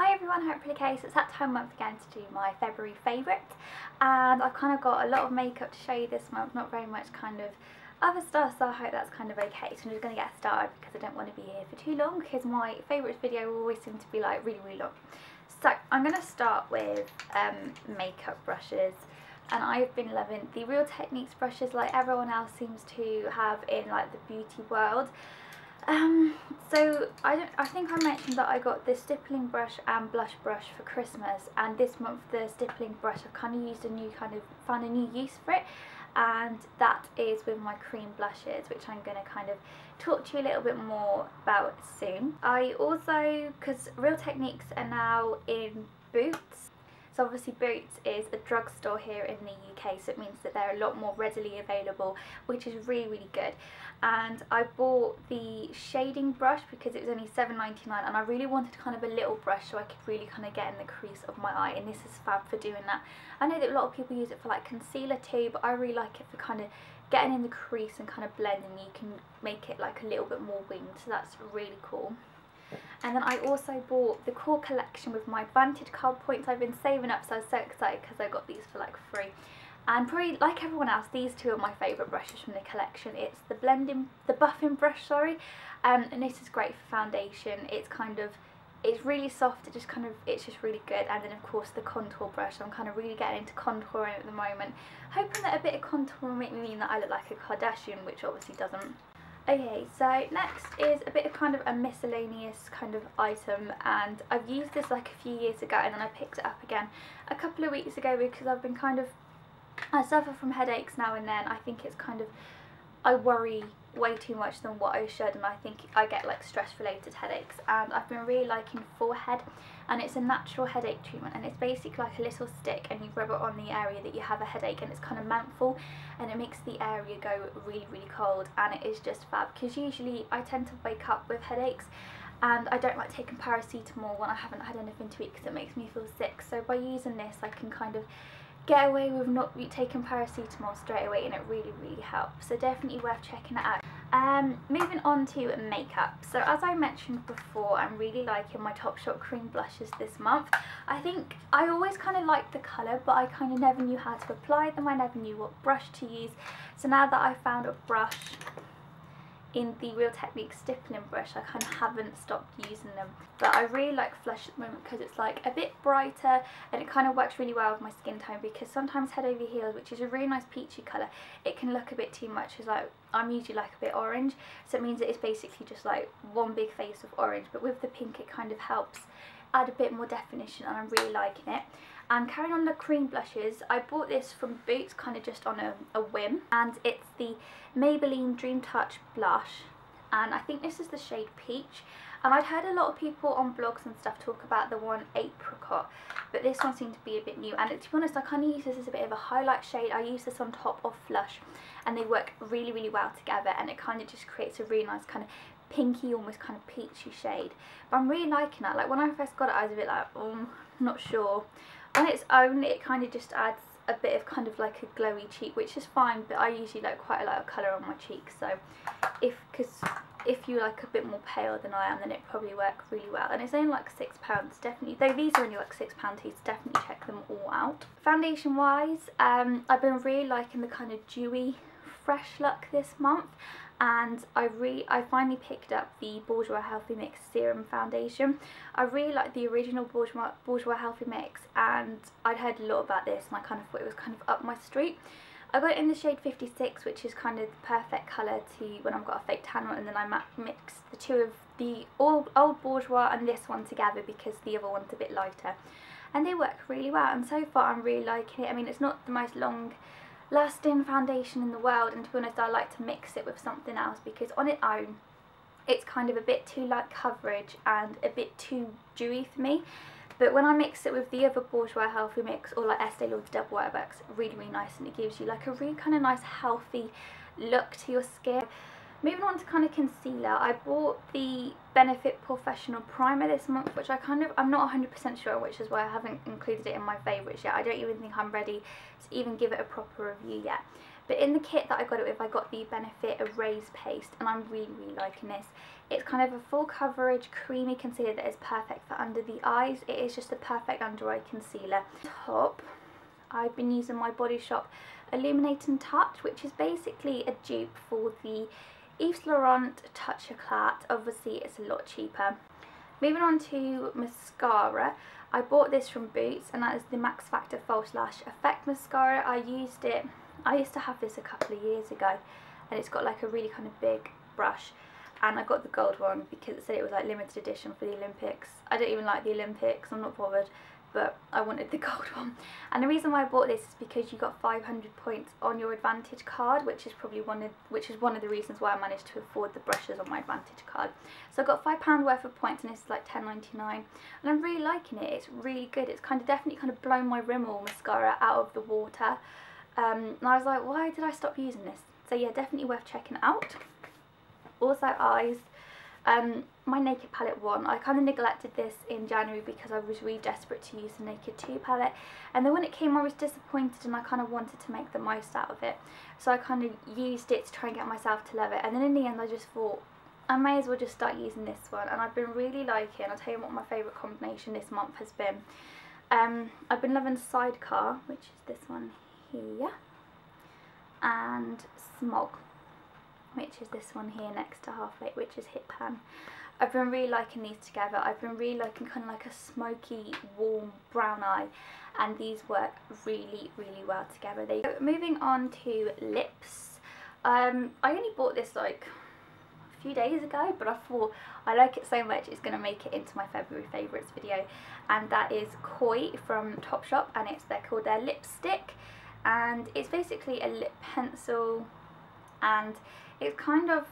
Hi everyone, hope okay. So it's that time once again to do my February favourite and I've kind of got a lot of makeup to show you this month, not very much kind of other stuff so I hope that's kind of okay. So I'm just going to get started because I don't want to be here for too long because my favourites video always seem to be like really really long. So I'm going to start with um, makeup brushes and I've been loving the Real Techniques brushes like everyone else seems to have in like the beauty world. Um, so I, don't, I think I mentioned that I got the stippling brush and blush brush for Christmas and this month the stippling brush I've kind of used a new kind of found a new use for it and that is with my cream blushes which I'm going to kind of talk to you a little bit more about soon. I also, because Real Techniques are now in Boots so obviously Boots is a drugstore here in the UK so it means that they're a lot more readily available which is really really good and I bought the shading brush because it was only $7.99 and I really wanted kind of a little brush so I could really kind of get in the crease of my eye and this is fab for doing that. I know that a lot of people use it for like concealer too but I really like it for kind of getting in the crease and kind of blending you can make it like a little bit more winged so that's really cool. And then I also bought the core collection with my Vantage card points I've been saving up so I was so excited because I got these for like free. And probably like everyone else, these two are my favourite brushes from the collection. It's the blending, the buffing brush, sorry. Um, and this is great for foundation. It's kind of, it's really soft, it just kind of, it's just really good. And then of course the contour brush, I'm kind of really getting into contouring at the moment. Hoping that a bit of contour will make me mean that I look like a Kardashian, which obviously doesn't. Okay, so next is a bit of kind of a miscellaneous kind of item and I've used this like a few years ago and then I picked it up again a couple of weeks ago because I've been kind of, I suffer from headaches now and then. I think it's kind of, I worry way too much than what I should and I think I get like stress related headaches and I've been really liking 4Head and it's a natural headache treatment and it's basically like a little stick and you rub it on the area that you have a headache and it's kind of menthol and it makes the area go really really cold and it is just fab. Because usually I tend to wake up with headaches and I don't like taking paracetamol when I haven't had anything to eat because it makes me feel sick. So by using this I can kind of get away with not taking paracetamol straight away and it really really helps. So definitely worth checking it out um, moving on to makeup. So as I mentioned before I'm really liking my Topshop cream blushes this month. I think I always kind of liked the colour but I kind of never knew how to apply them. I never knew what brush to use. So now that I've found a brush in the Real Techniques stippling brush I kind of haven't stopped using them. But I really like Flush at the moment because it's like a bit brighter and it kind of works really well with my skin tone because sometimes head over heels which is a really nice peachy colour it can look a bit too much. As like I'm usually like a bit orange so it means it's basically just like one big face of orange but with the pink it kind of helps add a bit more definition and I'm really liking it and carrying on the cream blushes, I bought this from Boots kind of just on a, a whim. And it's the Maybelline Dream Touch blush. And I think this is the shade Peach. And I'd heard a lot of people on blogs and stuff talk about the one Apricot. But this one seemed to be a bit new. And to be honest, I kind of use this as a bit of a highlight shade. I use this on top of Flush. And they work really, really well together. And it kind of just creates a really nice kind of pinky, almost kind of peachy shade. But I'm really liking that. Like when I first got it, I was a bit like, oh, not sure on its own it kind of just adds a bit of kind of like a glowy cheek which is fine but I usually like quite a lot of colour on my cheeks so if because if you like a bit more pale than I am then it probably work really well and it's only like six pounds definitely though these are only like six pounds each definitely check them all out. Foundation wise um I've been really liking the kind of dewy fresh look this month and I really I finally picked up the Bourjois Healthy Mix Serum Foundation. I really like the original Bourjois, Bourjois Healthy Mix and I'd heard a lot about this and I kind of thought it was kind of up my street. I got it in the shade 56 which is kind of the perfect colour to when I've got a fake tan on and then I mixed the two of the old, old Bourjois and this one together because the other one's a bit lighter. And they work really well and so far I'm really liking it. I mean it's not the most long lasting foundation in the world and to be honest I like to mix it with something else because on its own it's kind of a bit too light coverage and a bit too dewy for me but when I mix it with the other Bourjois Healthy Mix or like Estee Lauder Double it works really really nice and it gives you like a really kind of nice healthy look to your skin. Moving on to kind of concealer, I bought the Benefit Professional Primer this month, which I kind of, I'm not 100% sure, which is why I haven't included it in my favourites yet. I don't even think I'm ready to even give it a proper review yet. But in the kit that I got it with, I got the Benefit Erase Paste, and I'm really, really liking this. It's kind of a full coverage, creamy concealer that is perfect for under the eyes. It is just the perfect under eye concealer. Top, I've been using my Body Shop Illuminating Touch, which is basically a dupe for the Yves Laurent Touch Eclat. Obviously, it's a lot cheaper. Moving on to mascara, I bought this from Boots and that is the Max Factor False Lash Effect Mascara. I used it, I used to have this a couple of years ago and it's got like a really kind of big brush and I got the gold one because it said it was like limited edition for the Olympics. I don't even like the Olympics, I'm not bothered but I wanted the gold one. And the reason why I bought this is because you got 500 points on your Advantage card, which is probably one of which is one of the reasons why I managed to afford the brushes on my Advantage card. So I got five pound worth of points, and it's like 10.99, and I'm really liking it. It's really good. It's kind of definitely kind of blown my Rimmel mascara out of the water. Um, and I was like, why did I stop using this? So yeah, definitely worth checking out. Also eyes. Um, my Naked Palette one, I kind of neglected this in January because I was really desperate to use the Naked 2 palette. And then when it came I was disappointed and I kind of wanted to make the most out of it. So I kind of used it to try and get myself to love it. And then in the end I just thought I may as well just start using this one. And I've been really liking I'll tell you what my favourite combination this month has been. Um, I've been loving Sidecar which is this one here and Smog which is this one here next to Half Baked, which is Hit Pan. I've been really liking these together. I've been really liking kind of like a smoky, warm brown eye and these work really, really well together. They Moving on to lips. Um, I only bought this like a few days ago but I thought I like it so much it's going to make it into my February favourites video and that is Coy from Topshop and it's they're called their lipstick and it's basically a lip pencil and it's kind of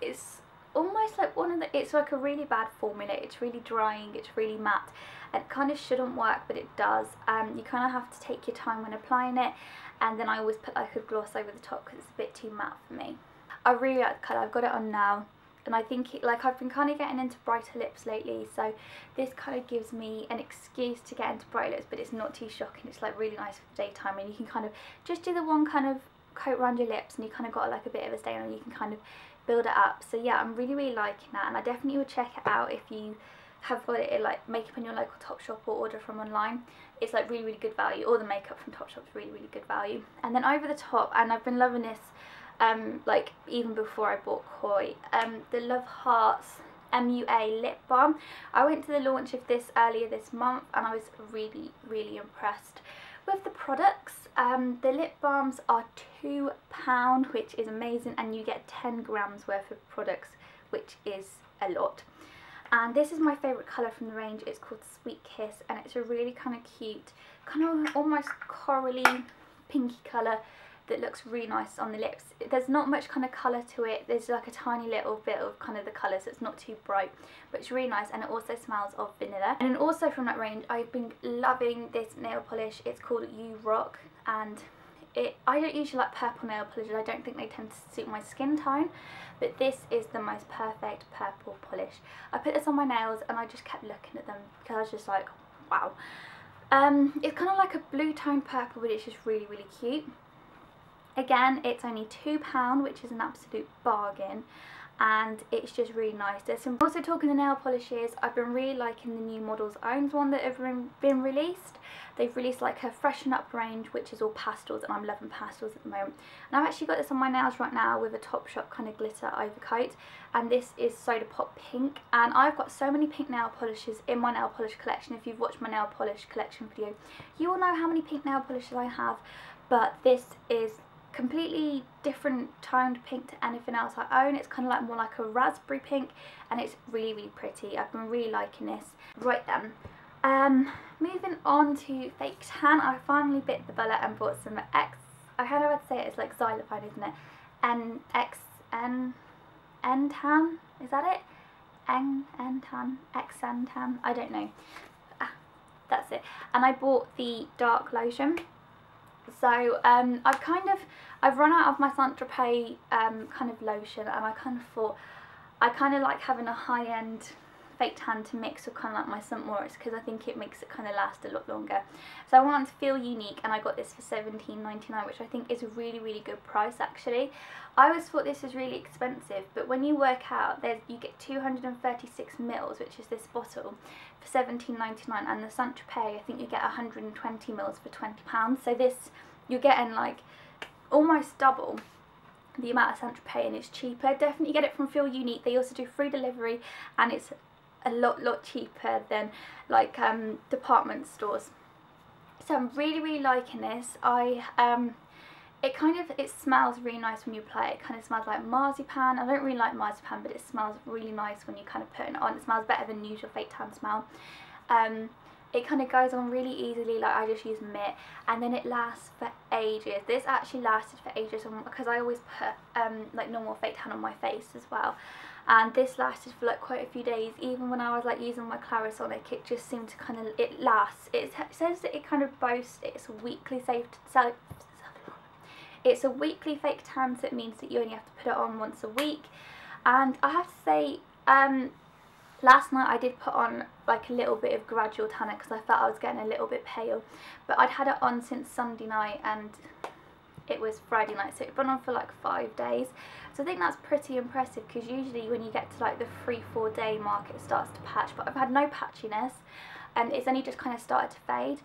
it's almost like one of the it's like a really bad formula. It's really drying it's really matte. It kind of shouldn't work but it does. Um you kind of have to take your time when applying it. And then I always put like a gloss over the top because it's a bit too matte for me. I really like the colour. I've got it on now. And I think it, like I've been kind of getting into brighter lips lately. So this kind of gives me an excuse to get into bright lips but it's not too shocking. It's like really nice for the daytime. And you can kind of just do the one kind of coat around your lips and you kind of got like a bit of a stain on you can kind of build it up. So yeah I'm really really liking that and I definitely would check it out if you have got it like makeup in your local Topshop or order from online. It's like really really good value. All the makeup from Topshop is really really good value. And then over the top and I've been loving this um, like even before I bought Coy um, the Love Hearts MUA lip balm. I went to the launch of this earlier this month and I was really really impressed with the products. Um, the lip balms are £2 which is amazing and you get 10 grams worth of products which is a lot. And this is my favourite colour from the range, it's called Sweet Kiss and it's a really kind of cute, kind of almost corally pinky colour that looks really nice on the lips. There's not much kind of colour to it, there's like a tiny little bit of kind of the colour so it's not too bright but it's really nice and it also smells of vanilla. And also from that range I've been loving this nail polish, it's called U Rok and it, I don't usually like purple nail polishes, I don't think they tend to suit my skin tone but this is the most perfect purple polish. I put this on my nails and I just kept looking at them because I was just like wow. Um, it's kind of like a blue toned purple but it's just really really cute. Again, it's only £2, which is an absolute bargain and it's just really nice. There's some also talking the nail polishes, I've been really liking the new Models Owns one that have been, released. They've released like a freshen up range which is all pastels and I'm loving pastels at the moment. And I've actually got this on my nails right now with a Topshop kind of glitter overcoat and this is Soda Pop Pink and I've got so many pink nail polishes in my nail polish collection. If you've watched my nail polish collection video you will know how many pink nail polishes I have but this is completely different toned pink to anything else I own. It's kind of like more like a raspberry pink and it's really really pretty. I've been really liking this. Right then, um, moving on to fake tan. I finally bit the bullet and bought some X, I don't know how to say it, it's like xylophone isn't it? N, X, N, N tan, is that it? N, N tan, X, N tan, I don't know. Ah, that's it. And I bought the dark lotion so um, I've kind of, I've run out of my Saint Tropez um, kind of lotion and I kind of thought, I kind of like having a high-end fake tan to mix with kind of like my St. Moritz because I think it makes it kind of last a lot longer. So I wanted to feel unique and I got this for seventeen ninety nine, which I think is a really really good price actually. I always thought this was really expensive but when you work out there's you get 236 mils which is this bottle for seventeen ninety nine, and the Saint Tropez I think you get 120 mils for £20 so this you're getting like almost double the amount of Saint Tropez and it's cheaper. Definitely get it from Feel Unique. They also do free delivery and it's a lot lot cheaper than like um, department stores. So I'm really really liking this. I um, it kind of it smells really nice when you apply it. It kind of smells like marzipan. I don't really like marzipan, but it smells really nice when you kind of put it on. It smells better than usual fake tan smell. Um, it kind of goes on really easily like I just use mitt and then it lasts for ages this actually lasted for ages because I always put um, like normal fake tan on my face as well and this lasted for like quite a few days. Even when I was like using my Clarisonic it just seemed to kind of it lasts. It says that it kind of boasts it's weekly safe so it's a weekly fake tan so it means that you only have to put it on once a week. And I have to say um, Last night I did put on like a little bit of gradual tanner because I felt I was getting a little bit pale. But I'd had it on since Sunday night and it was Friday night so it's been on for like five days. So I think that's pretty impressive because usually when you get to like the three, four day mark it starts to patch. But I've had no patchiness and it's only just kind of started to fade.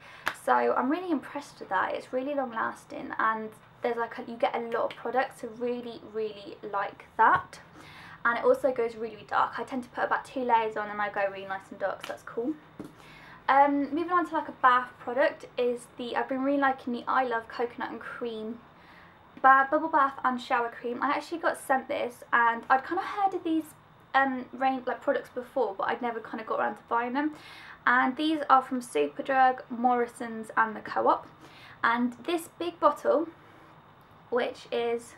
So I'm really impressed with that. It's really long lasting and there's like a, you get a lot of products so really really like that and it also goes really dark. I tend to put about two layers on and I go really nice and dark so that's cool. Um, moving on to like a bath product is the, I've been really liking the I Love Coconut and Cream Bubble Bath and Shower Cream. I actually got sent this and I'd kind of heard of these um, rain like products before but I'd never kind of got around to buying them and these are from Superdrug, Morrison's and the Co-op and this big bottle which is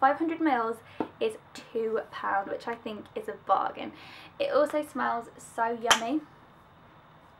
500 mils is £2, which I think is a bargain. It also smells so yummy.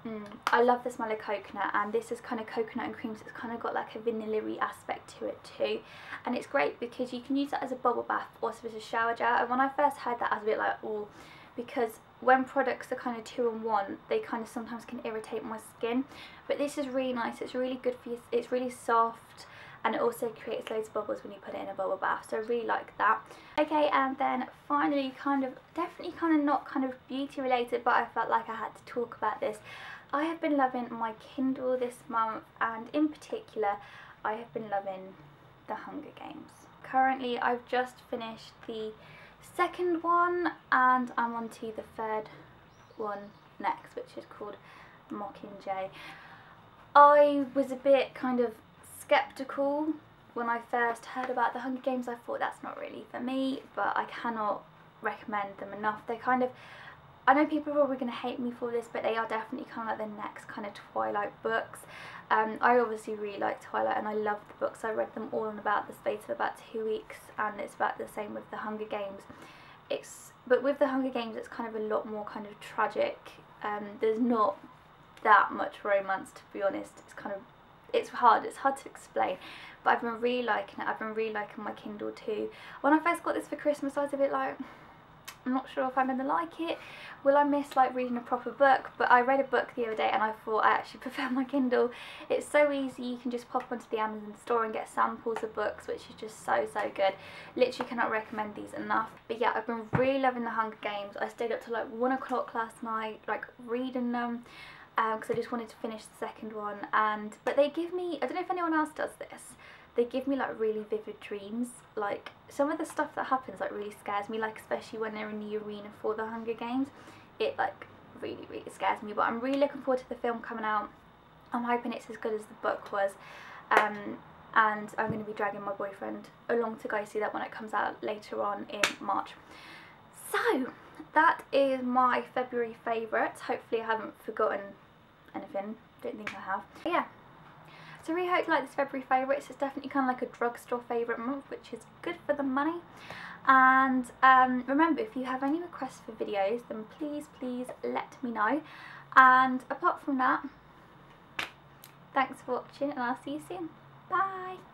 Mm, I love the smell of coconut and this is kind of coconut and cream so it's kind of got like a vanilla aspect to it too. And it's great because you can use that as a bubble bath or as a shower gel. And when I first heard that I was a bit like oh because when products are kind of two in one they kind of sometimes can irritate my skin. But this is really nice. It's really good for you it's really soft and it also creates loads of bubbles when you put it in a bubble bath so I really like that. Okay and then finally kind of definitely kind of not kind of beauty related but I felt like I had to talk about this. I have been loving my Kindle this month and in particular I have been loving the Hunger Games. Currently I've just finished the second one and I'm on to the third one next which is called Mockingjay. I was a bit kind of skeptical when I first heard about the Hunger Games. I thought that's not really for me, but I cannot recommend them enough. They're kind of, I know people are probably going to hate me for this, but they are definitely kind of like the next kind of Twilight books. Um, I obviously really like Twilight and I love the books. I read them all in about the space of about two weeks and it's about the same with the Hunger Games. It's But with the Hunger Games it's kind of a lot more kind of tragic. Um, there's not that much romance to be honest. It's kind of it's hard, it's hard to explain. But I've been really liking it. I've been really liking my Kindle too. When I first got this for Christmas, I was a bit like, I'm not sure if I'm going to like it. Will I miss like reading a proper book? But I read a book the other day and I thought I actually prefer my Kindle. It's so easy. You can just pop onto the Amazon store and get samples of books, which is just so, so good. Literally cannot recommend these enough. But yeah, I've been really loving the Hunger Games. I stayed up till like one o'clock last night, like reading them because um, I just wanted to finish the second one and but they give me I don't know if anyone else does this they give me like really vivid dreams. Like some of the stuff that happens like really scares me like especially when they're in the arena for the Hunger Games. It like really really scares me but I'm really looking forward to the film coming out. I'm hoping it's as good as the book was um, and I'm going to be dragging my boyfriend along to go see that when it comes out later on in March. So that is my February favourites. Hopefully I haven't forgotten anything. Don't think I have. But yeah. So I really hope you like this February favourites. It's definitely kind of like a drugstore favourite month, which is good for the money. And um, remember, if you have any requests for videos, then please, please let me know. And apart from that, thanks for watching and I'll see you soon. Bye!